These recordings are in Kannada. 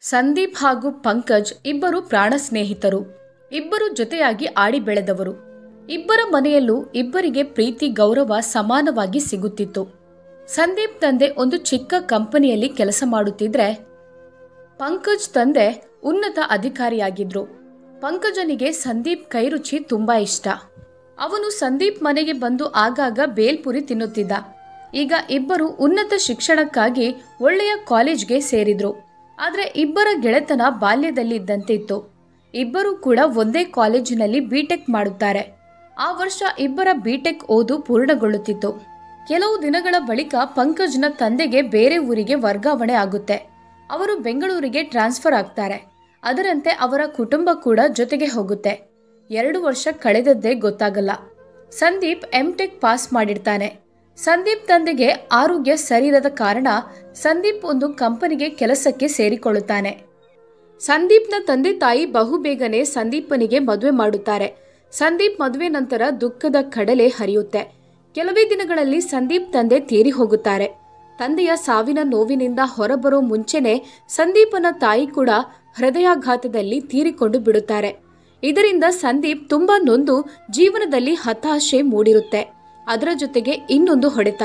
ಸಂದೀಪ್ ಹಾಗೂ ಪಂಕಜ್ ಇಬ್ಬರು ಪ್ರಾಣ ಸ್ನೇಹಿತರು. ಇಬ್ಬರು ಜೊತೆಯಾಗಿ ಆಡಿ ಬೆಳೆದವರು. ಇಬ್ಬರ ಮನೆಯಲ್ಲೂ ಇಬ್ಬರಿಗೆ ಪ್ರೀತಿ, ಗೌರವ ಸಮಾನವಾಗಿ ಸಿಗುತ್ತಿತ್ತು. ಸಂದೀಪ್ ತಂದೆ ಒಂದು ಚಿಕ್ಕ ಕಂಪನಿಯಲ್ಲಿ ಕೆಲಸ ಮಾಡುತ್ತಿದ್ರೆ, ಪಂಕಜ್ ತಂದೆ ಉನ್ನತ ಅಧಿಕಾರಿಯಾಗಿದ್ರು. ಪಂಕಜನಿಗೆ ಸಂದೀಪ್ ಕೈರುಚಿ ತುಂಬಾ ಇಷ್ಟ. ಅವನು ಸಂದೀಪ್ ಮನೆಗೆ ಬಂದು ಆಗಾಗ ಬೇಲ್ಪುರಿ ತಿನ್ನುತ್ತಿದ್ದ. ಈಗ ಇಬ್ಬರು ಉನ್ನತ ಶಿಕ್ಷಣಕ್ಕಾಗಿ ಒಳ್ಳೆಯ ಕಾಲೇಜ್ಗೆ ಸೇರಿದ್ರು. ಆದರೆ ಇಬ್ಬರ ಗೆಳೆತನ ಬಾಲ್ಯದಲ್ಲಿ ಇದ್ದಂತೆ ಇತ್ತು ಇಬ್ಬರೂ ಕೂಡ ಒಂದೇ ಕಾಲೇಜಿನಲ್ಲಿ ಬಿಟೆಕ್ ಮಾಡುತ್ತಾರೆ. ಆ ವರ್ಷ ಇಬ್ಬರ ಬಿಟೆಕ್ ಓದು ಪೂರ್ಣಗೊಳ್ಳುತ್ತಿತ್ತು. ಕೆಲವು ದಿನಗಳ ಬಳಿಕ ಪಂಕಜ್ನ ತಂದೆಗೆ ಬೇರೆ ಊರಿಗೆ ವರ್ಗಾವಣೆ ಆಗುತ್ತೆ. ಅವರು ಬೆಂಗಳೂರಿಗೆ ಟ್ರಾನ್ಸ್ಫರ್ ಆಗ್ತಾರೆ. ಅದರಂತೆ ಅವರ ಕುಟುಂಬ ಕೂಡ ಜೊತೆಗೆ ಹೋಗುತ್ತೆ. ಎರಡು ವರ್ಷ ಕಳೆದದ್ದೇ ಗೊತ್ತಾಗಲ್ಲ. ಸಂದೀಪ್ ಎಂಟೆಕ್ ಪಾಸ್ ಮಾಡಿರ್ತಾನೆ. ಸಂದೀಪ್ ತಂದೆಗೆ ಆರೋಗ್ಯ ಸರಿಯಿರದ ಕಾರಣ ಸಂದೀಪ್ ಒಂದು ಕಂಪನಿಗೆ ಕೆಲಸಕ್ಕೆ ಸೇರಿಕೊಳ್ಳುತ್ತಾನೆ. ಸಂದೀಪ್ನ ತಂದೆ ತಾಯಿ ಬಹುಬೇಗನೆ ಸಂದೀಪನಿಗೆ ಮದುವೆ ಮಾಡುತ್ತಾರೆ. ಸಂದೀಪ್ ಮದುವೆ ನಂತರ ದುಃಖದ ಕಡಲೆ ಹರಿಯುತ್ತೆ. ಕೆಲವೇ ದಿನಗಳಲ್ಲಿ ಸಂದೀಪ್ ತಂದೆ ತೀರಿ ಹೋಗುತ್ತಾರೆ. ತಂದೆಯ ಸಾವಿನ ನೋವಿನಿಂದ ಹೊರಬರೋ ಮುಂಚೆನೆ ಸಂದೀಪನ ತಾಯಿ ಕೂಡ ಹೃದಯಾಘಾತದಲ್ಲಿ ತೀರಿಕೊಂಡು ಬಿಡುತ್ತಾರೆ. ಇದರಿಂದ ಸಂದೀಪ್ ತುಂಬಾ ನೊಂದು ಜೀವನದಲ್ಲಿ ಹತಾಶೆ ಮೂಡಿರುತ್ತೆ. ಅದರ ಜೊತೆಗೆ ಇನ್ನೊಂದು ಹೊಡೆತ.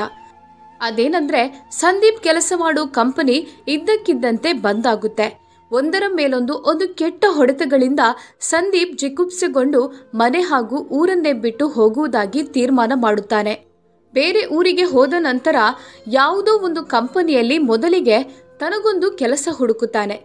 ಅದೇನಂದ್ರೆ, ಸಂದೀಪ್ ಕೆಲಸ ಮಾಡೋ ಕಂಪನಿ ಇದ್ದಕ್ಕಿದ್ದಂತೆ ಬಂದ್ ಆಗುತ್ತೆ. ಒಂದರ ಮೇಲೊಂದು ಒಂದು ಕೆಟ್ಟ ಹೊಡೆತಗಳಿಂದ ಸಂದೀಪ್ ಜಿಗುಪ್ಸೆಗೊಂಡು ಮನೆ ಹಾಗೂ ಊರನ್ನೇ ಬಿಟ್ಟು ಹೋಗುವುದಾಗಿ ತೀರ್ಮಾನ ಮಾಡುತ್ತಾನೆ. ಬೇರೆ ಊರಿಗೆ ಹೋದ ನಂತರ ಯಾವುದೋ ಒಂದು ಕಂಪನಿಯಲ್ಲಿ ಮೊದಲಿಗೆ ತನಗೊಂದು ಕೆಲಸ ಹುಡುಕುತ್ತಾನೆ.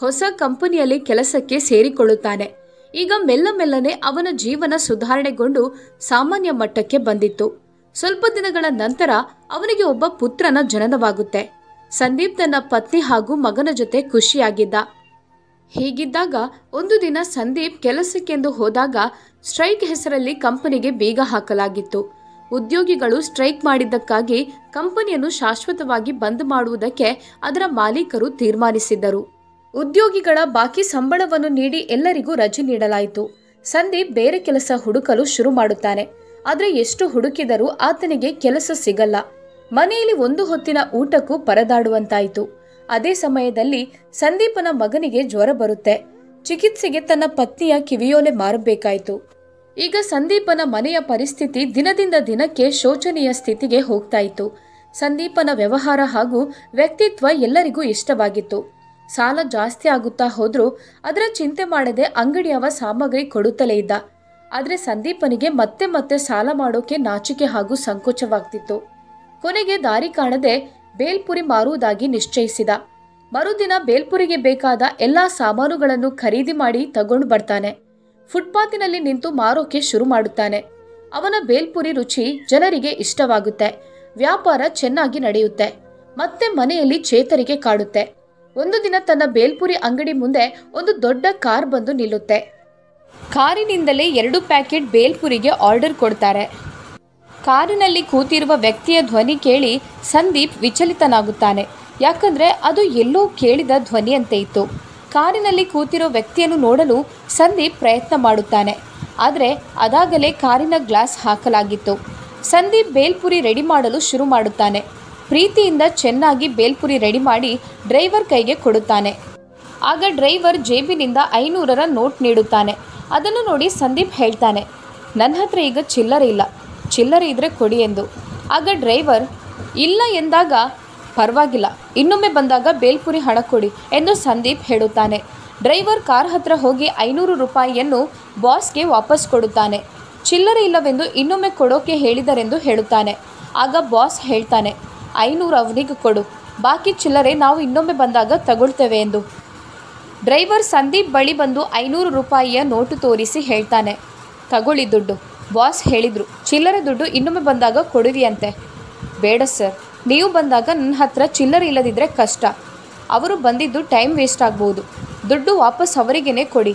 ಹೊಸ ಕಂಪನಿಯಲ್ಲಿ ಕೆಲಸಕ್ಕೆ ಸೇರಿಕೊಳ್ಳುತ್ತಾನೆ. ಈಗ ಮೆಲ್ಲ ಮೆಲ್ಲನೆ ಅವನ ಜೀವನ ಸುಧಾರಣೆಗೊಂಡು ಸಾಮಾನ್ಯ ಮಟ್ಟಕ್ಕೆ ಬಂದಿತ್ತು. ಸ್ವಲ್ಪ ದಿನಗಳ ನಂತರ ಅವನಿಗೆ ಒಬ್ಬ ಪುತ್ರನ ಜನನವಾಗುತ್ತೆ. ಸಂದೀಪ್ ತನ್ನ ಪತ್ನಿ ಹಾಗೂ ಮಗನ ಜೊತೆ ಖುಷಿಯಾಗಿದ್ದ. ಹೀಗಿದ್ದಾಗ ಒಂದು ದಿನ ಸಂದೀಪ್ ಕೆಲಸಕ್ಕೆಂದು ಹೋದಾಗ ಸ್ಟ್ರೈಕ್ ಹೆಸರಲ್ಲಿ ಕಂಪನಿಗೆ ಬೀಗ ಹಾಕಲಾಗಿತ್ತು. ಉದ್ಯೋಗಿಗಳು ಸ್ಟ್ರೈಕ್ ಮಾಡಿದ್ದಕ್ಕಾಗಿ ಕಂಪನಿಯನ್ನು ಶಾಶ್ವತವಾಗಿ ಬಂದ್ ಮಾಡುವುದಕ್ಕೆ ಅದರ ಮಾಲೀಕರು ತೀರ್ಮಾನಿಸಿದ್ದರು. ಉದ್ಯೋಗಿಗಳ ಬಾಕಿ ಸಂಬಳವನ್ನು ನೀಡಿ ಎಲ್ಲರಿಗೂ ರಜೆ ನೀಡಲಾಯಿತು. ಸಂದೀಪ್ ಬೇರೆ ಕೆಲಸ ಹುಡುಕಲು ಶುರು ಮಾಡುತ್ತಾನೆ. ಆದರೆ ಎಷ್ಟು ಹುಡುಕಿದರೂ ಆತನಿಗೆ ಕೆಲಸ ಸಿಗಲ್ಲ. ಮನೆಯಲ್ಲಿ ಒಂದು ಹೊತ್ತಿನ ಊಟಕ್ಕೂ ಪರದಾಡುವಂತಾಯಿತು. ಅದೇ ಸಮಯದಲ್ಲಿ ಸಂದೀಪನ ಮಗನಿಗೆ ಜ್ವರ ಬರುತ್ತೆ. ಚಿಕಿತ್ಸೆಗೆ ತನ್ನ ಪತ್ನಿಯ ಕಿವಿಯೋಲೆ ಮಾರಬೇಕಾಯಿತು. ಈಗ ಸಂದೀಪನ ಮನೆಯ ಪರಿಸ್ಥಿತಿ ದಿನದಿಂದ ದಿನಕ್ಕೆ ಶೋಚನೀಯ ಸ್ಥಿತಿಗೆ ಹೋಗ್ತಾ ಇತ್ತು ಸಂದೀಪನ ವ್ಯವಹಾರ ಹಾಗೂ ವ್ಯಕ್ತಿತ್ವ ಎಲ್ಲರಿಗೂ ಇಷ್ಟವಾಗಿತ್ತು. ಸಾಲ ಜಾಸ್ತಿ ಆಗುತ್ತಾ ಹೋದ್ರೂ ಅದರ ಚಿಂತೆ ಮಾಡದೆ ಅಂಗಡಿಯವ ಸಾಮಗ್ರಿ ಕೊಡುತ್ತಲೇ ಇದ್ದ. ಆದರೆ ಸಂದೀಪನಿಗೆ ಮತ್ತೆ ಮತ್ತೆ ಸಾಲ ಮಾಡೋಕೆ ನಾಚಿಕೆ ಹಾಗೂ ಸಂಕೋಚವಾಗ್ತಿತ್ತು. ಕೊನೆಗೆ ದಾರಿ ಕಾಣದೆ ಬೇಲ್ಪುರಿ ಮಾರುವುದಾಗಿ ನಿಶ್ಚಯಿಸಿದ. ಮರುದಿನ ಬೇಲ್ಪುರಿಗೆ ಬೇಕಾದ ಎಲ್ಲಾ ಸಾಮಾನುಗಳನ್ನು ಖರೀದಿ ಮಾಡಿ ತಗೊಂಡು ಬರ್ತಾನೆ. ಫುಟ್ಪಾತಿನಲ್ಲಿ ನಿಂತು ಮಾರೋಕೆ ಶುರು ಮಾಡುತ್ತಾನೆ. ಅವನ ಬೇಲ್ಪುರಿ ರುಚಿ ಜನರಿಗೆ ಇಷ್ಟವಾಗುತ್ತೆ. ವ್ಯಾಪಾರ ಚೆನ್ನಾಗಿ ನಡೆಯುತ್ತೆ. ಮತ್ತೆ ಮನೆಯಲ್ಲಿ ಚೇತರಿಕೆ ಕಾಡುತ್ತೆ. ಒಂದು ದಿನ ತನ್ನ ಬೇಲ್ಪುರಿ ಅಂಗಡಿ ಮುಂದೆ ಒಂದು ದೊಡ್ಡ ಕಾರ್ ಬಂದು ನಿಲ್ಲುತ್ತೆ. ಕಾರಿನಿಂದಲೇ ಎರಡು ಪ್ಯಾಕೆಟ್ ಬೇಲ್ಪುರಿಗೆ ಆರ್ಡರ್ ಕೊಡ್ತಾರೆ. ಕಾರಿನಲ್ಲಿ ಕೂತಿರುವ ವ್ಯಕ್ತಿಯ ಧ್ವನಿ ಕೇಳಿ ಸಂದೀಪ್ ವಿಚಲಿತನಾಗುತ್ತಾನೆ. ಯಾಕಂದ್ರೆ ಅದು ಎಲ್ಲೋ ಕೇಳಿದ ಧ್ವನಿಯಂತೆ ಇತ್ತು. ಕಾರಿನಲ್ಲಿ ಕೂತಿರೋ ವ್ಯಕ್ತಿಯನ್ನು ನೋಡಲು ಸಂದೀಪ್ ಪ್ರಯತ್ನ ಮಾಡುತ್ತಾನೆ. ಆದರೆ ಅದಾಗಲೇ ಕಾರಿನ ಗ್ಲಾಸ್ ಹಾಕಲಾಗಿತ್ತು. ಸಂದೀಪ್ ಬೇಲ್ಪುರಿ ರೆಡಿ ಮಾಡಲು ಶುರು ಮಾಡುತ್ತಾನೆ. ಪ್ರೀತಿಯಿಂದ ಚೆನ್ನಾಗಿ ಬೇಲ್ಪುರಿ ರೆಡಿ ಮಾಡಿ ಡ್ರೈವರ್ ಕೈಗೆ ಕೊಡುತ್ತಾನೆ. ಆಗ ಡ್ರೈವರ್ ಜೇಬಿನಿಂದ ಐನೂರರ ನೋಟ್ ನೀಡುತ್ತಾನೆ. ಅದನ್ನು ನೋಡಿ ಸಂದೀಪ್ ಹೇಳ್ತಾನೆ, ನನ್ನ ಹತ್ರ ಈಗ ಚಿಲ್ಲರೆ ಇಲ್ಲ. ಚಿಲ್ಲರೆ ಇದ್ರೆ ಕೊಡಿ ಎಂದು. ಆಗ ಡ್ರೈವರ್, ಇಲ್ಲ ಎಂದಾಗ ಪರವಾಗಿಲ್ಲ. ಇನ್ನೊಮ್ಮೆ ಬಂದಾಗ ಬೇಲ್ಪುರಿ ಹಣ ಕೊಡಿ ಎಂದು ಸಂದೀಪ್ ಹೇಳುತ್ತಾನೆ. ಡ್ರೈವರ್ ಕಾರ್ ಹತ್ರ ಹೋಗಿ ಐನೂರು ರೂಪಾಯಿಯನ್ನು ಬಾಸ್ಗೆ ವಾಪಸ್ ಕೊಡುತ್ತಾನೆ. ಚಿಲ್ಲರೆ ಇಲ್ಲವೆಂದು ಇನ್ನೊಮ್ಮೆ ಕೊಡೋಕೆ ಹೇಳಿದರೆಂದು ಹೇಳುತ್ತಾನೆ. ಆಗ ಬಾಸ್ ಹೇಳ್ತಾನೆ, ಐನೂರು ಅವನಿಗೆ ಕೊಡು. ಬಾಕಿ ಚಿಲ್ಲರೆ ನಾವು ಇನ್ನೊಮ್ಮೆ ಬಂದಾಗ ತಗೊಳ್ತೇವೆ ಎಂದು. ಡ್ರೈವರ್ ಸಂದೀಪ್ ಬಳಿ ಬಂದು ಐನೂರು ರೂಪಾಯಿಯ ನೋಟು ತೋರಿಸಿ ಹೇಳ್ತಾನೆ. ತಗೊಳ್ಳಿ ದುಡ್ಡು. ಬಾಸ್ ಹೇಳಿದರು. ಚಿಲ್ಲರೆ ದುಡ್ಡು ಇನ್ನೊಮ್ಮೆ ಬಂದಾಗ ಕೊಡುವಿಯಂತೆ. ಬೇಡ ಸರ್. ನೀವು ಬಂದಾಗ ನನ್ನ ಹತ್ರ ಚಿಲ್ಲರೆ ಇಲ್ಲದಿದ್ದರೆ ಕಷ್ಟ. ಅವರು ಬಂದಿದ್ದು ಟೈಮ್ ವೇಸ್ಟ್ ಆಗ್ಬೋದು. ದುಡ್ಡು ವಾಪಸ್ ಅವರಿಗೇ ಕೊಡಿ.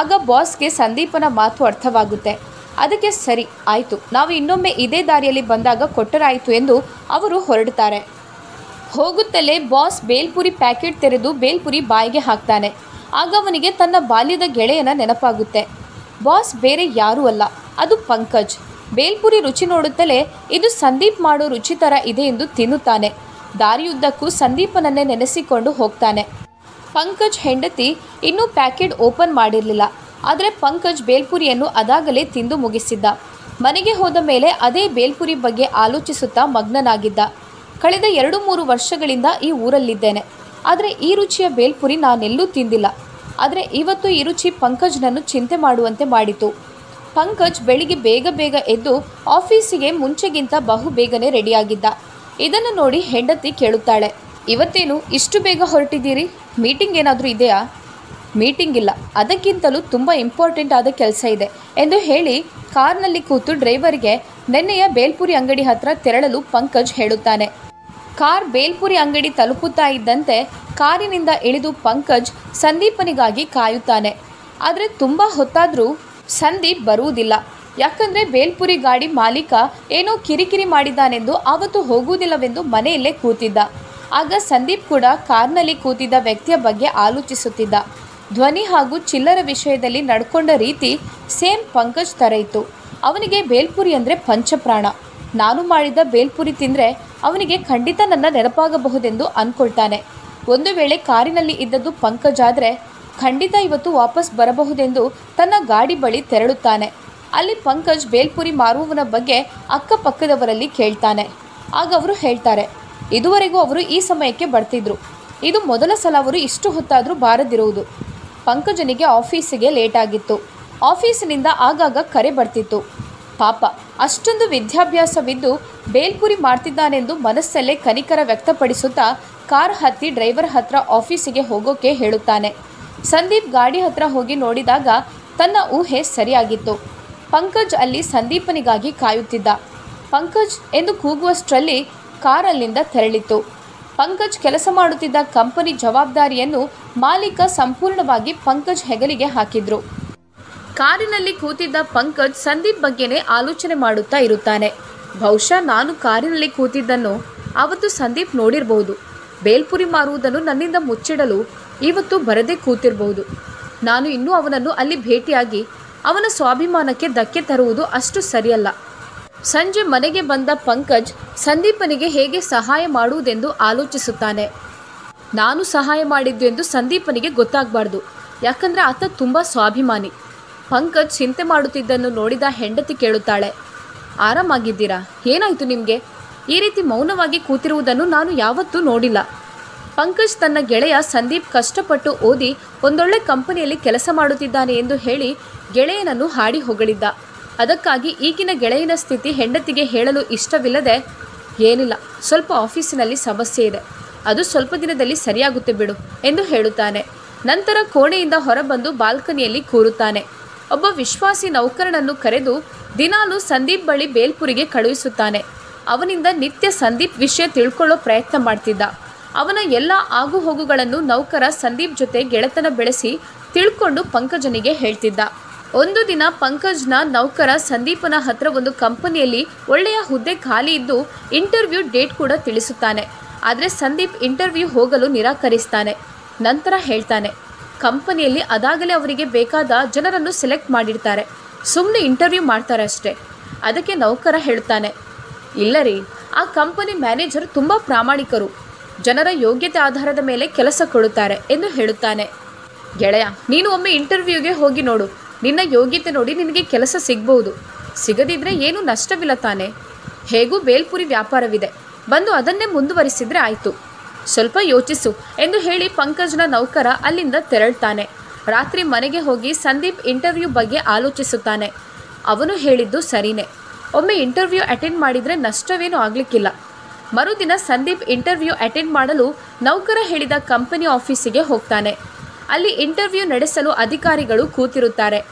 ಆಗ ಬಾಸ್ಗೆ ಸಂದೀಪನ ಮಾತು ಅರ್ಥವಾಗುತ್ತೆ. ಅದಕ್ಕೆ ಸರಿ, ಆಯಿತು. ನಾವು ಇನ್ನೊಮ್ಮೆ ಇದೇ ದಾರಿಯಲ್ಲಿ ಬಂದಾಗ ಕೊಟ್ಟರಾಯಿತು ಎಂದು ಅವರು ಹೊರಡುತ್ತಾರೆ ಹೋಗುತ್ತಲೇ ಬಾಸ್ ಬೇಲ್ಪುರಿ ಪ್ಯಾಕೆಟ್ ತೆರೆದು ಬೇಲ್ಪುರಿ ಬಾಯಿಗೆ ಹಾಕ್ತಾನೆ. ಆಗ ಅವನಿಗೆ ತನ್ನ ಬಾಲ್ಯದ ಗೆಳೆಯನ ನೆನಪಾಗುತ್ತೆ. ಬಾಸ್ ಬೇರೆ ಯಾರೂ ಅಲ್ಲ, ಅದು ಪಂಕಜ್. ಬೇಲ್ಪುರಿ ರುಚಿ ನೋಡುತ್ತಲೇ, ಇದು ಸಂದೀಪ್ ಮಾಡೋ ರುಚಿ ಥರ ಇದೆ ಎಂದು ತಿನ್ನುತ್ತಾನೆ. ದಾರಿಯುದ್ದಕ್ಕೂ ಸಂದೀಪನನ್ನೇ ನೆನೆಸಿಕೊಂಡು ಹೋಗ್ತಾನೆ. ಪಂಕಜ್ ಹೆಂಡತಿ ಇನ್ನೂ ಪ್ಯಾಕೆಟ್ ಓಪನ್ ಮಾಡಿರಲಿಲ್ಲ. ಆದರೆ ಪಂಕಜ್ ಬೇಲ್ಪುರಿಯನ್ನು ಅದಾಗಲೇ ತಿಂದು ಮುಗಿಸಿದ್ದ. ಮನೆಗೆ ಹೋದ ಮೇಲೆ ಅದೇ ಬೇಲ್ಪುರಿ ಬಗ್ಗೆ ಆಲೋಚಿಸುತ್ತಾ ಮಗ್ನನಾಗಿದ್ದ. ಕಳೆದ ಎರಡು ಮೂರು ವರ್ಷಗಳಿಂದ ಈ ಊರಲ್ಲಿದ್ದೇನೆ. ಆದರೆ ಈ ರುಚಿಯ ಬೇಲ್ಪುರಿ ನಾನೆಲ್ಲೂ ತಿಂದಿಲ್ಲ. ಆದರೆ ಇವತ್ತು ಈ ರುಚಿ ಪಂಕಜ್ನನ್ನು ಚಿಂತೆ ಮಾಡುವಂತೆ ಮಾಡಿತು. ಪಂಕಜ್ ಬೆಳಿಗ್ಗೆ ಬೇಗ ಬೇಗ ಎದ್ದು ಆಫೀಸಿಗೆ ಮುಂಚೆಗಿಂತ ಬಹು ಬೇಗನೆ ರೆಡಿಯಾಗಿದ್ದ. ಇದನ್ನು ನೋಡಿ ಹೆಂಡತಿ ಕೇಳುತ್ತಾಳೆ, ಇವತ್ತೇನು ಇಷ್ಟು ಬೇಗ ಹೊರಟಿದ್ದೀರಿ? ಮೀಟಿಂಗ್ ಏನಾದರೂ ಇದೆಯಾ? ಮೀಟಿಂಗ್ ಇಲ್ಲ. ಅದಕ್ಕಿಂತಲೂ ತುಂಬ ಇಂಪಾರ್ಟೆಂಟ್ ಆದ ಕೆಲಸ ಇದೆ ಎಂದು ಹೇಳಿ ಕಾರ್ನಲ್ಲಿ ಕೂತು ಡ್ರೈವರ್ಗೆ, ನೆನ್ನೆಯ ಬೇಲ್ಪುರಿ ಅಂಗಡಿ ಹತ್ರ ತೆರಳಲು ಪಂಕಜ್ ಹೇಳುತ್ತಾನೆ. ಕಾರ್ ಬೇಲ್ಪುರಿ ಅಂಗಡಿ ತಲುಪುತ್ತಾ ಇದ್ದಂತೆ ಕಾರಿನಿಂದ ಇಳಿದು ಪಂಕಜ್ ಸಂದೀಪನಿಗಾಗಿ ಕಾಯುತ್ತಾನೆ. ಆದರೆ ತುಂಬ ಹೊತ್ತಾದರೂ ಸಂದೀಪ್ ಬರುವುದಿಲ್ಲ. ಯಾಕಂದರೆ ಬೇಲ್ಪುರಿ ಗಾಡಿ ಮಾಲೀಕ ಏನೋ ಕಿರಿಕಿರಿ ಮಾಡಿದ್ದಾನೆಂದು ಆವತ್ತು ಹೋಗುವುದಿಲ್ಲವೆಂದು ಮನೆಯಲ್ಲೇ ಕೂತಿದ್ದ. ಆಗ ಸಂದೀಪ್ ಕೂಡ ಕಾರ್ನಲ್ಲಿ ಕೂತಿದ್ದ ವ್ಯಕ್ತಿಯ ಬಗ್ಗೆ ಆಲೋಚಿಸುತ್ತಿದ್ದ. ಧ್ವನಿ ಹಾಗೂ ಚಿಲ್ಲರ ವಿಷಯದಲ್ಲಿ ನಡ್ಕೊಂಡ ರೀತಿ ಸೇಮ್ ಪಂಕಜ್ ಥರ ಇತ್ತು ಅವನಿಗೆ ಬೇಲ್ಪುರಿ ಅಂದರೆ ಪಂಚಪ್ರಾಣ. ನಾನು ಮಾಡಿದ ಬೇಲ್ಪುರಿ ತಿಂದರೆ ಅವನಿಗೆ ಖಂಡಿತ ನನ್ನ ನೆನಪಾಗಬಹುದೆಂದು ಅಂದ್ಕೊಳ್ತಾನೆ ಒಂದು ವೇಳೆ ಕಾರಿನಲ್ಲಿ ಇದ್ದದ್ದು ಪಂಕಜ್ ಆದರೆ ಖಂಡಿತ ಇವತ್ತು ವಾಪಸ್ ಬರಬಹುದೆಂದು ತನ್ನ ಗಾಡಿ ಬಳಿ ತೆರಳುತ್ತಾನೆ. ಅಲ್ಲಿ ಪಂಕಜ್ ಬೇಲ್ಪುರಿ ಮಾರುವವನ ಬಗ್ಗೆ ಅಕ್ಕಪಕ್ಕದವರಲ್ಲಿ ಕೇಳ್ತಾನೆ. ಆಗ ಅವರು ಹೇಳ್ತಾರೆ, ಇದುವರೆಗೂ ಅವರು ಈ ಸಮಯಕ್ಕೆ ಬರ್ತಿದ್ರು. ಇದು ಮೊದಲ ಸಲ ಅವರು ಇಷ್ಟು ಹೊತ್ತಾದರೂ ಬಾರದಿರುವುದು. ಪಂಕಜನಿಗೆ ಆಫೀಸಿಗೆ ಲೇಟ್ ಆಗಿತ್ತು ಆಫೀಸಿನಿಂದ ಆಗಾಗ ಕರೆ ಬರ್ತಿತ್ತು. ಪಾಪ. ಅಷ್ಟೊಂದು ವಿದ್ಯಾಭ್ಯಾಸವಿದ್ದು ಬೇಲ್ಪುರಿ ಮಾಡ್ತಿದ್ದಾನೆಂದು ಮನಸ್ಸಲ್ಲೇ ಕನಿಕರ ವ್ಯಕ್ತಪಡಿಸುತ್ತಾ ಕಾರ್ ಹತ್ತಿ ಡ್ರೈವರ್ ಹತ್ರ ಆಫೀಸಿಗೆ ಹೋಗೋಕೆ ಹೇಳುತ್ತಾನೆ. ಸಂದೀಪ್ ಗಾಡಿ ಹತ್ರ ಹೋಗಿ ನೋಡಿದಾಗ ತನ್ನ ಊಹೆ ಸರಿಯಾಗಿತ್ತು. ಪಂಕಜ್ ಅಲ್ಲಿ ಸಂದೀಪನಿಗಾಗಿ ಕಾಯುತ್ತಿದ್ದ. ಪಂಕಜ್ ಎಂದು ಕೂಗುವಷ್ಟರಲ್ಲಿ ಕಾರ್ ಅಲ್ಲಿಂದ ತೆರಳಿತು ಪಂಕಜ್ ಕೆಲಸ ಮಾಡುತ್ತಿದ್ದ ಕಂಪನಿ ಜವಾಬ್ದಾರಿಯನ್ನು ಮಾಲೀಕ ಸಂಪೂರ್ಣವಾಗಿ ಪಂಕಜ್ ಹೆಗಲಿಗೆ ಹಾಕಿದ್ರು. ಕಾರಿನಲ್ಲಿ ಕೂತಿದ್ದ ಪಂಕಜ್ ಸಂದೀಪ್ ಬಗ್ಗೆನೇ ಆಲೋಚನೆ ಮಾಡುತ್ತಾ ಇರುತ್ತಾನೆ. ಬಹುಶಃ ನಾನು ಕಾರಿನಲ್ಲಿ ಕೂತಿದ್ದನ್ನು ಅವತ್ತು ಸಂದೀಪ್ ನೋಡಿರಬಹುದು ಬೇಲ್ಪುರಿ ಮಾರುವುದನ್ನು ನನ್ನಿಂದ ಮುಚ್ಚಿಡಲು ಇವತ್ತು ಬರದೇ ಕೂತಿರಬಹುದು ನಾನು ಇನ್ನೂ ಅವನನ್ನು ಅಲ್ಲಿ ಭೇಟಿಯಾಗಿ ಅವನ ಸ್ವಾಭಿಮಾನಕ್ಕೆ ಧಕ್ಕೆ ತರುವುದು ಅಷ್ಟು ಸರಿಯಲ್ಲ. ಸಂಜೆ ಮನೆಗೆ ಬಂದ ಪಂಕಜ್ ಸಂದೀಪನಿಗೆ ಹೇಗೆ ಸಹಾಯ ಮಾಡುವುದೆಂದು ಆಲೋಚಿಸುತ್ತಾನೆ. ನಾನು ಸಹಾಯ ಮಾಡಿದ್ದು ಎಂದು ಸಂದೀಪನಿಗೆ ಗೊತ್ತಾಗಬಾರ್ದು. ಯಾಕಂದರೆ ಆತ ತುಂಬ ಸ್ವಾಭಿಮಾನಿ. ಪಂಕಜ್ ಚಿಂತೆ ಮಾಡುತ್ತಿದ್ದನ್ನು ನೋಡಿದ ಹೆಂಡತಿ ಕೇಳುತ್ತಾಳೆ, ಆರಾಮಾಗಿದ್ದೀರಾ? ಏನಾಯಿತು ನಿಮಗೆ? ಈ ರೀತಿ ಮೌನವಾಗಿ ಕೂತಿರುವುದನ್ನು ನಾನು ಯಾವತ್ತೂ ನೋಡಿಲ್ಲ. ಪಂಕಜ್ ತನ್ನ ಗೆಳೆಯ ಸಂದೀಪ್ ಕಷ್ಟಪಟ್ಟು ಓದಿ ಒಂದೊಳ್ಳೆ ಕಂಪನಿಯಲ್ಲಿ ಕೆಲಸ ಮಾಡುತ್ತಿದ್ದಾನೆ ಎಂದು ಹೇಳಿ ಗೆಳೆಯನನ್ನು ಹಾಡಿ ಹೊಗಳಿದ್ದ. ಅದಕ್ಕಾಗಿ ಈಗಿನ ಗೆಳೆಯನ ಸ್ಥಿತಿ ಹೆಂಡತಿಗೆ ಹೇಳಲು ಇಷ್ಟವಿಲ್ಲದೆ, ಏನಿಲ್ಲ, ಸ್ವಲ್ಪ ಆಫೀಸಿನಲ್ಲಿ ಸಮಸ್ಯೆ ಇದೆ. ಅದು ಸ್ವಲ್ಪ ದಿನದಲ್ಲಿ ಸರಿಯಾಗುತ್ತೆ ಬಿಡು ಎಂದು ಹೇಳುತ್ತಾನೆ. ನಂತರ ಕೋಣೆಯಿಂದ ಹೊರಬಂದು ಬಾಲ್ಕನಿಯಲ್ಲಿ ಕೂರುತ್ತಾನೆ. ಒಬ್ಬ ವಿಶ್ವಾಸಿ ನೌಕರನನ್ನು ಕರೆದು ದಿನಾಲು ಸಂದೀಪ್ ಬಳಿ ಬೇಲ್ಪುರಿಗೆ ಕಳುಹಿಸುತ್ತಾನೆ. ಅವನಿಂದ ನಿತ್ಯ ಸಂದೀಪ್ ವಿಷಯ ತಿಳ್ಕೊಳ್ಳೋ ಪ್ರಯತ್ನ ಮಾಡ್ತಿದ್ದ. ಅವನ ಎಲ್ಲ ಆಗುಹೋಗುಗಳನ್ನು ನೌಕರ ಸಂದೀಪ್ ಜೊತೆ ಗೆಳೆತನ ಬೆಳೆಸಿ ತಿಳ್ಕೊಂಡು ಪಂಕಜನಿಗೆ ಹೇಳ್ತಿದ್ದ. ಒಂದು ದಿನ ಪಂಕಜ್ನ ನೌಕರ ಸಂದೀಪನ ಹತ್ರ ಒಂದು ಕಂಪನಿಯಲ್ಲಿ ಒಳ್ಳೆಯ ಹುದ್ದೆ ಖಾಲಿ ಇದ್ದು ಇಂಟರ್ವ್ಯೂ ಡೇಟ್ ಕೂಡ ತಿಳಿಸುತ್ತಾನೆ. ಆದರೆ ಸಂದೀಪ್ ಇಂಟರ್ವ್ಯೂ ಹೋಗಲು ನಿರಾಕರಿಸ್ತಾನೆ. ನಂತರ ಹೇಳ್ತಾನೆ ಕಂಪನಿಯಲ್ಲಿ ಅದಾಗಲೇ ಅವರಿಗೆ ಬೇಕಾದ ಜನರನ್ನು ಸೆಲೆಕ್ಟ್ ಮಾಡಿರ್ತಾರೆ. ಸುಮ್ಮನೆ ಇಂಟರ್ವ್ಯೂ ಮಾಡ್ತಾರೆ ಅಷ್ಟೇ. ಅದಕ್ಕೆ ನೌಕರ ಹೇಳ್ತಾನೆ. ಇಲ್ಲ ರೀ, ಆ ಕಂಪನಿ ಮ್ಯಾನೇಜರ್ ತುಂಬ ಪ್ರಾಮಾಣಿಕರು. ಜನರ ಯೋಗ್ಯತೆ ಆಧಾರದ ಮೇಲೆ ಕೆಲಸ ಕೊಡುತ್ತಾರೆ ಎಂದು ಹೇಳುತ್ತಾನೆ. ಗೆಳೆಯ, ನೀನು ಒಮ್ಮೆ ಇಂಟರ್ವ್ಯೂಗೆ ಹೋಗಿ ನೋಡು. ನಿನ್ನ ಯೋಗ್ಯತೆ ನೋಡಿ ನಿನಗೆ ಕೆಲಸ ಸಿಗ್ಬೋದು. ಸಿಗದಿದ್ರೆ ಏನು ನಷ್ಟವಿಲ್ಲ ತಾನೆ. ಹೇಗೂ ಬೇಲ್ಪುರಿ ವ್ಯಾಪಾರವಿದೆ. ಬಂದು ಅದನ್ನೇ ಮುಂದುವರಿಸಿದರೆ ಆಯಿತು. ಸ್ವಲ್ಪ ಯೋಚಿಸು ಎಂದು ಹೇಳಿ ಪಂಕಜ್ನ ನೌಕರ ಅಲ್ಲಿಂದ ತೆರಳ್ತಾನೆ. ರಾತ್ರಿ ಮನೆಗೆ ಹೋಗಿ ಸಂದೀಪ್ ಇಂಟರ್ವ್ಯೂ ಬಗ್ಗೆ ಆಲೋಚಿಸುತ್ತಾನೆ. ಅವನು ಹೇಳಿದ್ದು ಸರಿನೇ. ಒಮ್ಮೆ ಇಂಟರ್ವ್ಯೂ ಅಟೆಂಡ್ ಮಾಡಿದರೆ ನಷ್ಟವೇನೂ ಆಗಲಿಕ್ಕಿಲ್ಲ. ಮರುದಿನ ಸಂದೀಪ್ ಇಂಟರ್ವ್ಯೂ ಅಟೆಂಡ್ ಮಾಡಲು ನೌಕರ ಹೇಳಿದ ಕಂಪನಿ ಆಫೀಸಿಗೆ ಹೋಗ್ತಾನೆ. ಅಲ್ಲಿ ಇಂಟರ್ವ್ಯೂ ನಡೆಸಲು ಅಧಿಕಾರಿಗಳು ಕೂತಿರುತ್ತಾರೆ.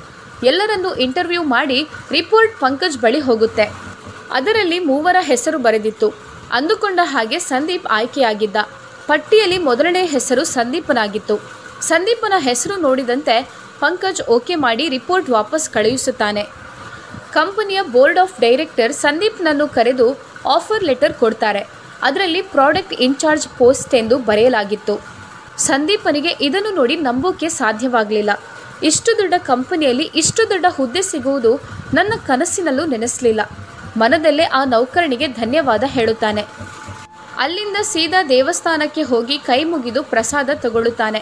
ಎಲ್ಲರನ್ನೂ ಇಂಟರ್ವ್ಯೂ ಮಾಡಿ ರಿಪೋರ್ಟ್ ಪಂಕಜ್ ಬಳಿ ಹೋಗುತ್ತೆ. ಅದರಲ್ಲಿ ಮೂವರ ಹೆಸರು ಬರೆದಿತ್ತು. ಅಂದುಕೊಂಡ ಹಾಗೆ ಸಂದೀಪ್ ಆಯ್ಕೆಯಾಗಿದ್ದ. ಪಟ್ಟಿಯಲ್ಲಿ ಮೊದಲನೇ ಹೆಸರು ಸಂದೀಪನಾಗಿತ್ತು. ಸಂದೀಪನ ಹೆಸರು ನೋಡಿದಂತೆ ಪಂಕಜ್ ಓಕೆ ಮಾಡಿ ರಿಪೋರ್ಟ್ ವಾಪಸ್ ಕಳುಹಿಸುತ್ತಾನೆ. ಕಂಪನಿಯ ಬೋರ್ಡ್ ಆಫ್ ಡೈರೆಕ್ಟರ್ ಸಂದೀಪ್ನನ್ನು ಕರೆದು ಆಫರ್ ಲೆಟರ್ ಕೊಡ್ತಾರೆ. ಅದರಲ್ಲಿ ಪ್ರಾಡಕ್ಟ್ ಇನ್ಚಾರ್ಜ್ ಪೋಸ್ಟ್ ಎಂದು ಬರೆಯಲಾಗಿತ್ತು. ಸಂದೀಪನಿಗೆ ಇದನ್ನು ನೋಡಿ ನಂಬೋಕೆ ಸಾಧ್ಯವಾಗಲಿಲ್ಲ. ಇಷ್ಟು ದೊಡ್ಡ ಕಂಪನಿಯಲ್ಲಿ ಇಷ್ಟು ದೊಡ್ಡ ಹುದ್ದೆ ಸಿಗುವುದು ನನ್ನ ಕನಸಿನಲ್ಲೂ ನೆನೆಸಲಿಲ್ಲ. ಮನದಲ್ಲೇ ಆ ನೌಕರನಿಗೆ ಧನ್ಯವಾದ ಹೇಳುತ್ತಾನೆ. ಅಲ್ಲಿಂದ ಸೀದಾ ದೇವಸ್ಥಾನಕ್ಕೆ ಹೋಗಿ ಕೈ ಮುಗಿದು ಪ್ರಸಾದ ತಗೊಳ್ಳುತ್ತಾನೆ.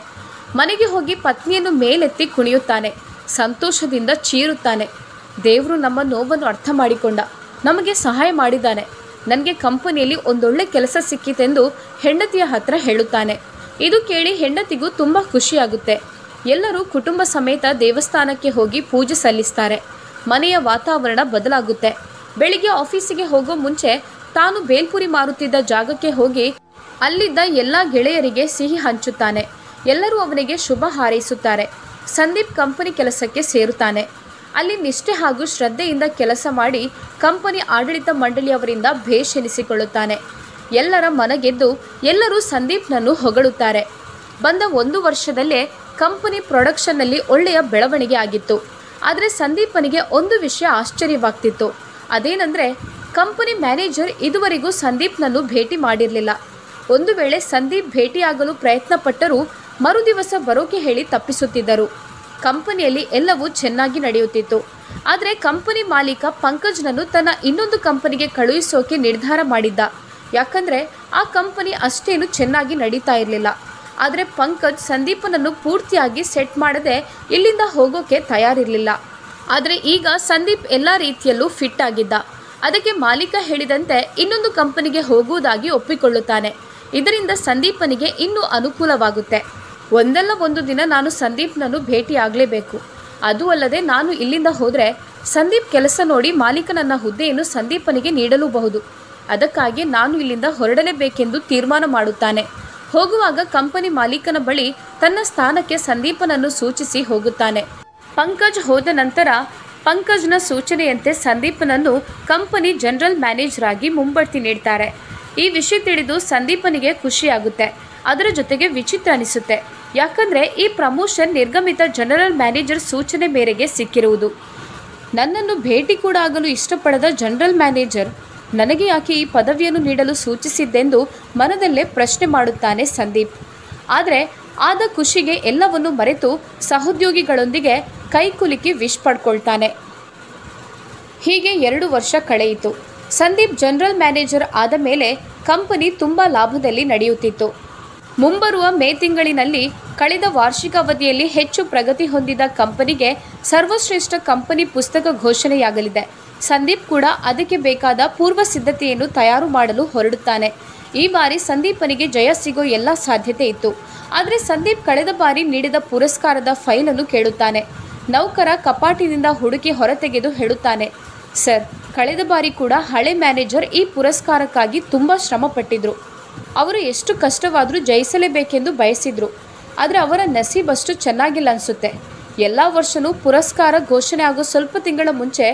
ಮನೆಗೆ ಹೋಗಿ ಪತ್ನಿಯನ್ನು ಮೇಲೆತ್ತಿ ಕುಣಿಯುತ್ತಾನೆ. ಸಂತೋಷದಿಂದ ಚೀರುತ್ತಾನೆ. ದೇವರು ನಮ್ಮ ನೋವನ್ನು ಅರ್ಥ ಮಾಡಿಕೊಂಡ. ನಮಗೆ ಸಹಾಯ ಮಾಡಿದ್ದಾನೆ. ನನಗೆ ಕಂಪನಿಯಲ್ಲಿ ಒಂದೊಳ್ಳೆ ಕೆಲಸ ಸಿಕ್ಕಿತೆಂದು ಹೆಂಡತಿಯ ಹತ್ರ ಹೇಳುತ್ತಾನೆ. ಇದು ಕೇಳಿ ಹೆಂಡತಿಗೂ ತುಂಬ ಖುಷಿಯಾಗುತ್ತೆ. ಎಲ್ಲರೂ ಕುಟುಂಬ ಸಮೇತ ದೇವಸ್ಥಾನಕ್ಕೆ ಹೋಗಿ ಪೂಜೆ ಸಲ್ಲಿಸ್ತಾರೆ. ಮನೆಯ ವಾತಾವರಣ ಬದಲಾಗುತ್ತೆ. ಬೆಳಿಗ್ಗೆ ಆಫೀಸಿಗೆ ಹೋಗೋ ಮುಂಚೆ ತಾನು ಬೇಲ್ಪುರಿ ಮಾರುತ್ತಿದ್ದ ಜಾಗಕ್ಕೆ ಹೋಗಿ ಅಲ್ಲಿದ್ದ ಎಲ್ಲ ಗೆಳೆಯರಿಗೆ ಸಿಹಿ ಹಂಚುತ್ತಾನೆ. ಎಲ್ಲರೂ ಅವನಿಗೆ ಶುಭ ಹಾರೈಸುತ್ತಾರೆ. ಸಂದೀಪ್ ಕಂಪನಿ ಕೆಲಸಕ್ಕೆ ಸೇರುತ್ತಾನೆ. ಅಲ್ಲಿ ನಿಷ್ಠೆ ಹಾಗೂ ಶ್ರದ್ಧೆಯಿಂದ ಕೆಲಸ ಮಾಡಿ ಕಂಪನಿ ಆಡಳಿತ ಮಂಡಳಿಯವರಿಂದ ಭೇಷ್ ಎನಿಸಿಕೊಳ್ಳುತ್ತಾನೆ. ಎಲ್ಲರ ಮನಗೆದ್ದು ಎಲ್ಲರೂ ಸಂದೀಪ್ನನ್ನು ಹೊಗಳುತ್ತಾರೆ. ಬಂದ ಒಂದು ವರ್ಷದಲ್ಲೇ ಕಂಪನಿ ಪ್ರೊಡಕ್ಷನ್ನಲ್ಲಿ ಒಳ್ಳೆಯ ಬೆಳವಣಿಗೆ ಆಗಿತ್ತು. ಆದರೆ ಸಂದೀಪನಿಗೆ ಒಂದು ವಿಷಯ ಆಶ್ಚರ್ಯವಾಗ್ತಿತ್ತು. ಅದೇನೆಂದರೆ, ಕಂಪನಿ ಮ್ಯಾನೇಜರ್ ಇದುವರೆಗೂ ಸಂದೀಪ್ನನ್ನು ಭೇಟಿ ಮಾಡಿರಲಿಲ್ಲ. ಒಂದು ವೇಳೆ ಸಂದೀಪ್ ಭೇಟಿಯಾಗಲು ಪ್ರಯತ್ನ ಪಟ್ಟರೂ ಮರುದಿವಸ ಬರೋಕೆ ಹೇಳಿ ತಪ್ಪಿಸುತ್ತಿದ್ದರು. ಕಂಪನಿಯಲ್ಲಿ ಎಲ್ಲವೂ ಚೆನ್ನಾಗಿ ನಡೆಯುತ್ತಿತ್ತು. ಆದರೆ ಕಂಪನಿ ಮಾಲೀಕ ಪಂಕಜ್ನನ್ನು ತನ್ನ ಇನ್ನೊಂದು ಕಂಪನಿಗೆ ಕಳುಹಿಸೋಕೆ ನಿರ್ಧಾರ ಮಾಡಿದ್ದ. ಯಾಕಂದರೆ, ಆ ಕಂಪನಿ ಅಷ್ಟೇನು ಚೆನ್ನಾಗಿ ನಡೀತಾ ಇರಲಿಲ್ಲ. ಆದರೆ ಪಂಕಜ್ ಸಂದೀಪನನ್ನು ಪೂರ್ತಿಯಾಗಿ ಸೆಟ್ ಮಾಡದೆ ಇಲ್ಲಿಂದ ಹೋಗೋಕೆ ತಯಾರಿರಲಿಲ್ಲ. ಆದರೆ ಈಗ ಸಂದೀಪ್ ಎಲ್ಲ ರೀತಿಯಲ್ಲೂ ಫಿಟ್ ಆಗಿದ್ದ. ಅದಕ್ಕೆ ಮಾಲೀಕ ಹೇಳಿದಂತೆ ಇನ್ನೊಂದು ಕಂಪನಿಗೆ ಹೋಗುವುದಾಗಿ ಒಪ್ಪಿಕೊಳ್ಳುತ್ತಾನೆ. ಇದರಿಂದ ಸಂದೀಪನಿಗೆ ಇನ್ನೂ ಅನುಕೂಲವಾಗುತ್ತೆ. ಒಂದಲ್ಲ ಒಂದು ದಿನ ನಾನು ಸಂದೀಪ್ನನ್ನು ಭೇಟಿಯಾಗಲೇಬೇಕು. ಅದು ಅಲ್ಲದೆ ನಾನು ಇಲ್ಲಿಂದ ಹೋದರೆ ಸಂದೀಪ್ ಕೆಲಸ ನೋಡಿ ಮಾಲೀಕ ನನ್ನ ಹುದ್ದೆಯನ್ನು ಸಂದೀಪನಿಗೆ ನೀಡಲೂಬಹುದು. ಅದಕ್ಕಾಗಿ ನಾನು ಇಲ್ಲಿಂದ ಹೊರಡಲೇಬೇಕೆಂದು ತೀರ್ಮಾನ ಮಾಡುತ್ತಾನೆ. ಹೋಗುವಾಗ ಕಂಪನಿ ಮಾಲೀಕನ ಬಳಿ ತನ್ನ ಸ್ಥಾನಕ್ಕೆ ಸಂದೀಪನನ್ನು ಸೂಚಿಸಿ ಹೋಗುತ್ತಾನೆ. ಪಂಕಜ್ ಹೋದ ನಂತರ ಪಂಕಜ್ನ ಸೂಚನೆಯಂತೆ ಸಂದೀಪನನ್ನು ಕಂಪನಿ ಜನರಲ್ ಮ್ಯಾನೇಜರ್ ಆಗಿ ಮುಂಬಡ್ತಿ ನೀಡ್ತಾರೆ. ಈ ವಿಷಯ ತಿಳಿದು ಸಂದೀಪನಿಗೆ ಖುಷಿಯಾಗುತ್ತೆ. ಅದರ ಜೊತೆಗೆ ವಿಚಿತ್ರ ಅನಿಸುತ್ತೆ. ಯಾಕಂದರೆ ಈ ಪ್ರಮೋಷನ್ ನಿರ್ಗಮಿತ ಜನರಲ್ ಮ್ಯಾನೇಜರ್ ಸೂಚನೆ ಮೇರೆಗೆ ಸಿಕ್ಕಿರುವುದು. ನನ್ನನ್ನು ಭೇಟಿ ಕೂಡ ಆಗಲು ಇಷ್ಟಪಡದ ಜನರಲ್ ಮ್ಯಾನೇಜರ್, ನನಗೆ ಯಾಕೆ ಈ ಪದವಿಯನ್ನು ನೀಡಲು ಸೂಚಿಸಿದ್ದೆಂದು ಮನದಲ್ಲೇ ಪ್ರಶ್ನೆ ಮಾಡುತ್ತಾನೆ ಸಂದೀಪ್. ಆದರೆ ಆದ ಖುಷಿಗೆ ಎಲ್ಲವನ್ನು ಮರೆತು ಸಹೋದ್ಯೋಗಿಗಳೊಂದಿಗೆ ಕೈಕುಲುಕಿ ವಿಶ್ ಪಡ್ಕೊಳ್ತಾನೆ. ಹೀಗೆ ಎರಡು ವರ್ಷ ಕಳೆಯಿತು. ಸಂದೀಪ್ ಜನರಲ್ ಮ್ಯಾನೇಜರ್ ಆದ ಮೇಲೆ ಕಂಪನಿ ತುಂಬ ಲಾಭದಲ್ಲಿ ನಡೆಯುತ್ತಿತ್ತು. ಮುಂಬರುವ ಮೇ ತಿಂಗಳಿನಲ್ಲಿ ಕಳೆದ ವಾರ್ಷಿಕ ಅವಧಿಯಲ್ಲಿ ಹೆಚ್ಚು ಪ್ರಗತಿ ಹೊಂದಿದ ಕಂಪನಿಗೆ ಸರ್ವಶ್ರೇಷ್ಠ ಕಂಪನಿ ಪುಸ್ತಕ ಘೋಷಣೆಯಾಗಲಿದೆ. ಸಂದೀಪ್ ಕೂಡ ಅದಕ್ಕೆ ಬೇಕಾದ ಪೂರ್ವ ಸಿದ್ಧತೆಯನ್ನು ತಯಾರು ಮಾಡಲು ಹೊರಡುತ್ತಾನೆ. ಈ ಬಾರಿ ಸಂದೀಪನಿಗೆ ಜಯ ಸಿಗೋ ಎಲ್ಲ ಸಾಧ್ಯತೆ ಇತ್ತು. ಆದರೆ ಸಂದೀಪ್ ಕಳೆದ ಬಾರಿ ನೀಡಿದ ಪುರಸ್ಕಾರದ ಫೈಲನ್ನು ಕೇಳುತ್ತಾನೆ. ನೌಕರ ಕಪಾಟಿನಿಂದ ಹುಡುಕಿ ಹೊರತೆಗೆದು ಹೇಳುತ್ತಾನೆ. ಸರ್, ಕಳೆದ ಬಾರಿ ಕೂಡ ಹಳೆ ಮ್ಯಾನೇಜರ್ ಈ ಪುರಸ್ಕಾರಕ್ಕಾಗಿ ತುಂಬ ಶ್ರಮಪಟ್ಟಿದ್ರು. ಅವರು ಎಷ್ಟು ಕಷ್ಟವಾದರೂ ಜಯಿಸಲೇಬೇಕೆಂದು ಬಯಸಿದ್ರು. ಆದರೆ ಅವರ ನಸೀಬಷ್ಟು ಚೆನ್ನಾಗಿಲ್ಲ ಅನಿಸುತ್ತೆ. ಎಲ್ಲ ವರ್ಷವೂ ಪುರಸ್ಕಾರ ಘೋಷಣೆ ಆಗೋ ಸ್ವಲ್ಪ ತಿಂಗಳ ಮುಂಚೆ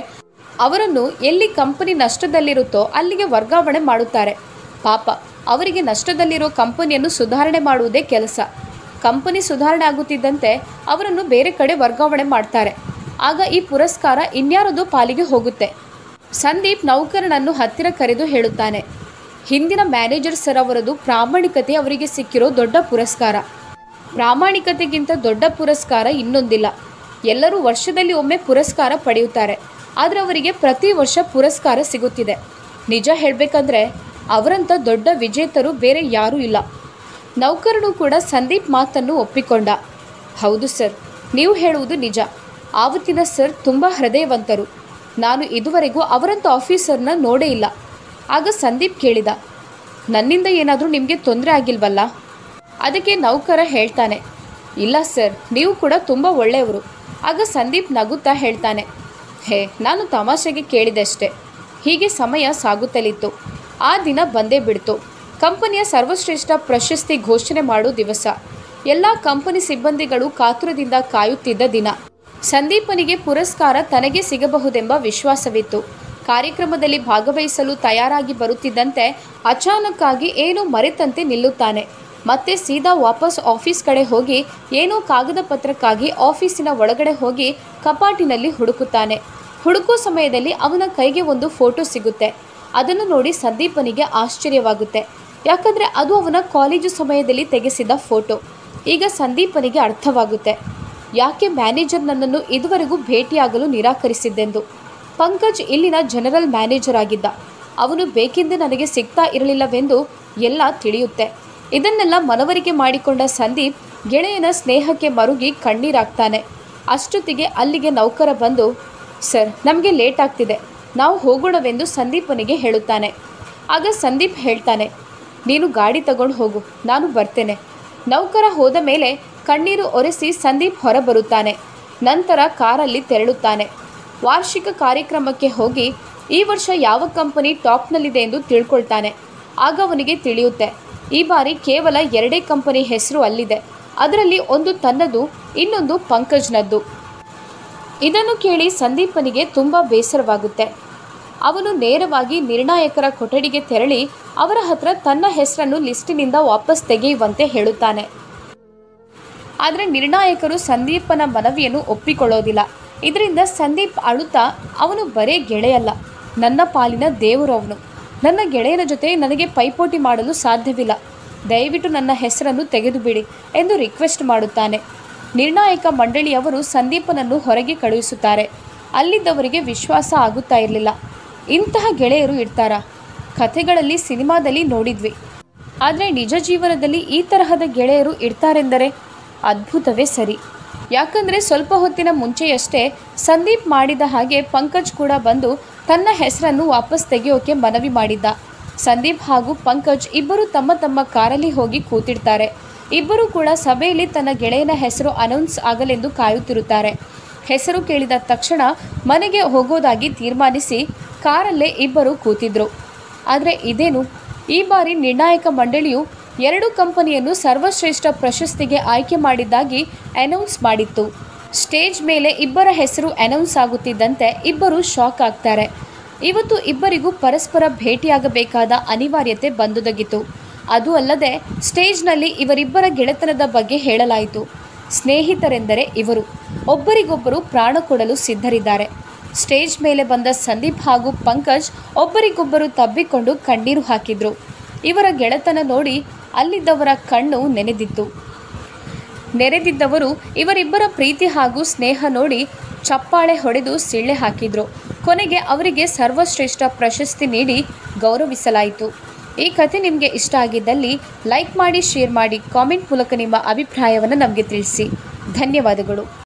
ಅವರನ್ನು ಎಲ್ಲಿ ಕಂಪನಿ ನಷ್ಟದಲ್ಲಿರುತ್ತೋ ಅಲ್ಲಿಗೆ ವರ್ಗಾವಣೆ ಮಾಡುತ್ತಾರೆ. ಪಾಪ, ಅವರಿಗೆ ನಷ್ಟದಲ್ಲಿರೋ ಕಂಪನಿಯನ್ನು ಸುಧಾರಣೆ ಮಾಡುವುದೇ ಕೆಲಸ. ಕಂಪನಿ ಸುಧಾರಣೆ ಆಗುತ್ತಿದ್ದಂತೆ ಅವರನ್ನು ಬೇರೆ ಕಡೆ ವರ್ಗಾವಣೆ ಮಾಡ್ತಾರೆ. ಆಗ ಈ ಪುರಸ್ಕಾರ ಇನ್ಯಾರದು ಪಾಲಿಗೆ ಹೋಗುತ್ತೆ. ಸಂದೀಪ್ ನೌಕರನನ್ನು ಹತ್ತಿರ ಕರೆದು ಹೇಳುತ್ತಾನೆ. ಹಿಂದಿನ ಮ್ಯಾನೇಜರ್ ಸರ್ ಅವರದು ಪ್ರಾಮಾಣಿಕತೆ ಅವರಿಗೆ ಸಿಕ್ಕಿರೋ ದೊಡ್ಡ ಪುರಸ್ಕಾರ. ಪ್ರಾಮಾಣಿಕತೆಗಿಂತ ದೊಡ್ಡ ಪುರಸ್ಕಾರ ಇನ್ನೊಂದಿಲ್ಲ. ಎಲ್ಲರೂ ವರ್ಷದಲ್ಲಿ ಒಮ್ಮೆ ಪುರಸ್ಕಾರ ಪಡೆಯುತ್ತಾರೆ. ಆದರೆ ಅವರಿಗೆ ಪ್ರತಿ ವರ್ಷ ಪುರಸ್ಕಾರ ಸಿಗುತ್ತಿದೆ. ನಿಜ ಹೇಳಬೇಕಂದ್ರೆ ಅವರಂಥ ದೊಡ್ಡ ವಿಜೇತರು ಬೇರೆ ಯಾರೂ ಇಲ್ಲ. ನೌಕರನು ಕೂಡ ಸಂದೀಪ್ ಮಾತನ್ನು ಒಪ್ಪಿಕೊಂಡ. ಹೌದು ಸರ್, ನೀವು ಹೇಳುವುದು ನಿಜ. ಆವತ್ತಿನ ಸರ್ ತುಂಬ ಹೃದಯವಂತರು. ನಾನು ಇದುವರೆಗೂ ಅವರಂಥ ಆಫೀಸರ್ನ ನೋಡೇ ಇಲ್ಲ. ಆಗ ಸಂದೀಪ್ ಕೇಳಿದ. ನನ್ನಿಂದ ಏನಾದರೂ ನಿಮಗೆ ತೊಂದರೆ ಆಗಿಲ್ವಲ್ಲ? ಅದಕ್ಕೆ ನೌಕರ ಹೇಳ್ತಾನೆ. ಇಲ್ಲ ಸರ್, ನೀವು ಕೂಡ ತುಂಬ ಒಳ್ಳೆಯವರು. ಆಗ ಸಂದೀಪ್ ನಗುತ್ತಾ ಹೇಳ್ತಾನೆ. ಹೇ, ನಾನು ತಮಾಷೆಗೆ ಕೇಳಿದಷ್ಟೆ. ಹೀಗೆ ಸಮಯ ಸಾಗುತ್ತಲಿತ್ತು. ಆ ದಿನ ಬಂದೇ ಬಿಡ್ತು. ಕಂಪನಿಯ ಸರ್ವಶ್ರೇಷ್ಠ ಪ್ರಶಸ್ತಿ ಘೋಷಣೆ ಮಾಡೋ ದಿವಸ. ಎಲ್ಲ ಕಂಪನಿ ಸಿಬ್ಬಂದಿಗಳು ಕಾತುರದಿಂದ ಕಾಯುತ್ತಿದ್ದ ದಿನ. ಸಂದೀಪನಿಗೆ ಪುರಸ್ಕಾರ ತನಗೆ ಸಿಗಬಹುದೆಂಬ ವಿಶ್ವಾಸವಿತ್ತು. ಕಾರ್ಯಕ್ರಮದಲ್ಲಿ ಭಾಗವಹಿಸಲು ತಯಾರಾಗಿ ಬರುತ್ತಿದ್ದಂತೆ ಅಚಾನಕ್ಕಾಗಿ ಏನೋ ಮರೆತಂತೆ ನಿಲ್ಲುತ್ತಾನೆ. ಮತ್ತೆ ಸೀದಾ ವಾಪಸ್ ಆಫೀಸ್ ಕಡೆ ಹೋಗಿ ಏನೋ ಕಾಗದ ಪತ್ರಕ್ಕಾಗಿ ಆಫೀಸಿನ ಒಳಗಡೆ ಹೋಗಿ ಕಪಾಟಿನಲ್ಲಿ ಹುಡುಕುತ್ತಾನೆ. ಹುಡುಕೋ ಸಮಯದಲ್ಲಿ ಅವನ ಕೈಗೆ ಒಂದು ಫೋಟೋ ಸಿಗುತ್ತೆ. ಅದನ್ನು ನೋಡಿ ಸಂದೀಪನಿಗೆ ಆಶ್ಚರ್ಯವಾಗುತ್ತೆ. ಯಾಕಂದರೆ ಅದು ಅವನ ಕಾಲೇಜು ಸಮಯದಲ್ಲಿ ತೆಗೆಸಿದ ಫೋಟೋ. ಈಗ ಸಂದೀಪನಿಗೆ ಅರ್ಥವಾಗುತ್ತೆ. ಯಾಕೆ ಮ್ಯಾನೇಜರ್ ನನ್ನನ್ನು ಇದುವರೆಗೂ ಭೇಟಿಯಾಗಲು ನಿರಾಕರಿಸಿದ್ದೆಂದು. ಪಂಕಜ್ ಇಲ್ಲಿನ ಜನರಲ್ ಮ್ಯಾನೇಜರ್ ಆಗಿದ್ದ. ಅವನು ಬೇಕೆಂದೇ ನನಗೆ ಸಿಗ್ತಾ ಇರಲಿಲ್ಲವೆಂದು ಎಲ್ಲ ತಿಳಿಯುತ್ತೆ. ಇದನ್ನೆಲ್ಲ ಮನವರಿಕೆ ಮಾಡಿಕೊಂಡ ಸಂದೀಪ್ ಗೆಳೆಯನ ಸ್ನೇಹಕ್ಕೆ ಮರುಗಿ ಕಣ್ಣೀರಾಗ್ತಾನೆ. ಅಷ್ಟೊತ್ತಿಗೆ ಅಲ್ಲಿಗೆ ನೌಕರ ಬಂದು, ಸರ್, ನಮಗೆ ಲೇಟ್ ಆಗ್ತಿದೆ. ನಾವು ಹೋಗೋಣವೆಂದು ಸಂದೀಪನಿಗೆ ಹೇಳುತ್ತಾನೆ. ಆಗ ಸಂದೀಪ್ ಹೇಳ್ತಾನೆ ನೀನು ಗಾಡಿ ತಗೊಂಡು ಹೋಗು, ನಾನು ಬರ್ತೇನೆ. ನೌಕರ ಹೋದ ಮೇಲೆ ಕಣ್ಣೀರು ಒರೆಸಿ ಸಂದೀಪ್ ಹೊರಬರುತ್ತಾನೆ. ನಂತರ ಕಾರಲ್ಲಿ ತೆರಳುತ್ತಾನೆ. ವಾರ್ಷಿಕ ಕಾರ್ಯಕ್ರಮಕ್ಕೆ ಹೋಗಿ ಈ ವರ್ಷ ಯಾವ ಕಂಪನಿ ಟಾಪ್ನಲ್ಲಿದೆ ಎಂದು ತಿಳ್ಕೊಳ್ತಾನೆ. ಆಗ ಅವನಿಗೆ ತಿಳಿಯುತ್ತೆ, ಈ ಬಾರಿ ಕೇವಲ ಎರಡೇ ಕಂಪನಿ ಹೆಸರು ಅಲ್ಲಿದೆ. ಅದರಲ್ಲಿ ಒಂದು ತನ್ನದು, ಇನ್ನೊಂದು ಪಂಕಜ್ನದ್ದು. ಇದನ್ನು ಕೇಳಿ ಸಂದೀಪನಿಗೆ ತುಂಬ ಬೇಸರವಾಗುತ್ತೆ. ಅವನು ನೇರವಾಗಿ ನಿರ್ಣಾಯಕರ ಕೊಠಡಿಗೆ ತೆರಳಿ ಅವರ ಹತ್ರ ತನ್ನ ಹೆಸರನ್ನು ಲಿಸ್ಟಿನಿಂದ ವಾಪಸ್ ತೆಗೆಯುವಂತೆ ಹೇಳುತ್ತಾನೆ. ಆದರೆ ನಿರ್ಣಾಯಕರು ಸಂದೀಪನ ಮನವಿಯನ್ನು ಒಪ್ಪಿಕೊಳ್ಳೋದಿಲ್ಲ. ಇದರಿಂದ ಸಂದೀಪ್ ಅಳುತ್ತಾ, ಅವನು ಬರೇ ಗೆಳೆಯಲ್ಲ. ನನ್ನ ಪಾಲಿನ ದೇವರವನು ನನ್ನ ಗೆಳೆಯನ ಜೊತೆ ನನಗೆ ಪೈಪೋಟಿ ಮಾಡಲು ಸಾಧ್ಯವಿಲ್ಲ. ದಯವಿಟ್ಟು ನನ್ನ ಹೆಸರನ್ನು ತೆಗೆದುಬಿಡಿ ಎಂದು ರಿಕ್ವೆಸ್ಟ್ ಮಾಡುತ್ತಾನೆ. ನಿರ್ಣಾಯಕ ಮಂಡಳಿಯವರು ಸಂದೀಪನನ್ನು ಹೊರಗೆ ಕಳುಹಿಸುತ್ತಾರೆ. ಅಲ್ಲಿದ್ದವರಿಗೆ ವಿಶ್ವಾಸ ಆಗುತ್ತಾ ಇರಲಿಲ್ಲ. ಇಂತಹ ಗೆಳೆಯರು ಇರ್ತಾರಾ. ಕಥೆಗಳಲ್ಲಿ, ಸಿನಿಮಾದಲ್ಲಿ ನೋಡಿದ್ವಿ. ಆದರೆ ನಿಜ ಜೀವನದಲ್ಲಿ ಈ ತರಹದ ಗೆಳೆಯರು ಇರ್ತಾರೆಂದರೆ ಅದ್ಭುತವೇ ಸರಿ. ಯಾಕಂದರೆ ಸ್ವಲ್ಪ ಹೊತ್ತಿನ ಮುಂಚೆಯಷ್ಟೇ ಸಂದೀಪ್ ಮಾಡಿದ ಹಾಗೆ ಪಂಕಜ್ ಕೂಡ ಬಂದು ತನ್ನ ಹೆಸರನ್ನು ವಾಪಸ್ ತೆಗೆಯೋಕೆ ಮನವಿ ಮಾಡಿದ್ದ. ಸಂದೀಪ್ ಹಾಗೂ ಪಂಕಜ್ ಇಬ್ಬರು ತಮ್ಮ ತಮ್ಮ ಕಾರಲ್ಲಿ ಹೋಗಿ ಕೂತಿರ್ತಾರೆ. ಇಬ್ಬರು ಕೂಡ ಸಭೆಯಲ್ಲಿ ತನ್ನ ಗೆಳೆಯನ ಹೆಸರು ಅನೌನ್ಸ್ ಆಗಲೆಂದು ಕಾಯುತ್ತಿರುತ್ತಾರೆ. ಹೆಸರು ಕೇಳಿದ ತಕ್ಷಣ ಮನೆಗೆ ಹೋಗೋದಾಗಿ ತೀರ್ಮಾನಿಸಿ ಕಾರಲ್ಲೇ ಇಬ್ಬರು ಕೂತಿದ್ರು. ಆದರೆ ಇದೇನು? ಈ ಬಾರಿ ನಿರ್ಣಾಯಕ ಮಂಡಳಿಯು ಎರಡು ಕಂಪನಿಯನ್ನು ಸರ್ವಶ್ರೇಷ್ಠ ಪ್ರಶಸ್ತಿಗೆ ಆಯ್ಕೆ ಮಾಡಿದ್ದಾಗಿ ಅನೌನ್ಸ್ ಮಾಡಿತ್ತು. ಸ್ಟೇಜ್ ಮೇಲೆ ಇಬ್ಬರ ಹೆಸರು ಅನೌನ್ಸ್ ಆಗುತ್ತಿದ್ದಂತೆ ಇಬ್ಬರು ಶಾಕ್ ಆಗ್ತಾರೆ. ಇವತ್ತು ಇಬ್ಬರಿಗೂ ಪರಸ್ಪರ ಭೇಟಿಯಾಗಬೇಕಾದ ಅನಿವಾರ್ಯತೆ ಬಂದುದಗಿತು. ಅದು ಅಲ್ಲದೆ ಸ್ಟೇಜ್ನಲ್ಲಿ ಇವರಿಬ್ಬರ ಗೆಳೆತನದ ಬಗ್ಗೆ ಹೇಳಲಾಯಿತು. ಸ್ನೇಹಿತರೆಂದರೆ ಇವರು. ಒಬ್ಬರಿಗೊಬ್ಬರು ಪ್ರಾಣ ಕೊಡಲು ಸಿದ್ಧರಿದ್ದಾರೆ. ಸ್ಟೇಜ್ ಮೇಲೆ ಬಂದ ಸಂದೀಪ್ ಹಾಗೂ ಪಂಕಜ್ ಒಬ್ಬರಿಗೊಬ್ಬರು ತಬ್ಬಿಕೊಂಡು ಕಣ್ಣೀರು ಹಾಕಿದ್ರು. ಇವರ ಗೆಳೆತನ ನೋಡಿ ಅಲ್ಲಿದ್ದವರ ಕಣ್ಣು ನೆನೆದಿತ್ತು. ನೆರೆದಿದ್ದವರು ಇವರಿಬ್ಬರ ಪ್ರೀತಿ ಹಾಗೂ ಸ್ನೇಹ ನೋಡಿ ಚಪ್ಪಾಳೆ ಹೊಡೆದು ಸಿಳ್ಳೆ ಹಾಕಿದ್ರು. ಕೊನೆಗೆ ಅವರಿಗೆ ಸರ್ವಶ್ರೇಷ್ಠ ಪ್ರಶಸ್ತಿ ನೀಡಿ ಗೌರವಿಸಲಾಯಿತು. ಈ ಕತೆ ನಿಮಗೆ ಇಷ್ಟ ಆಗಿದ್ದಲ್ಲಿ ಲೈಕ್ ಮಾಡಿ, ಶೇರ್ ಮಾಡಿ, ಕಾಮೆಂಟ್ ಮೂಲಕ ನಿಮ್ಮ ಅಭಿಪ್ರಾಯವನ್ನು ನಮಗೆ ತಿಳಿಸಿ. ಧನ್ಯವಾದಗಳು.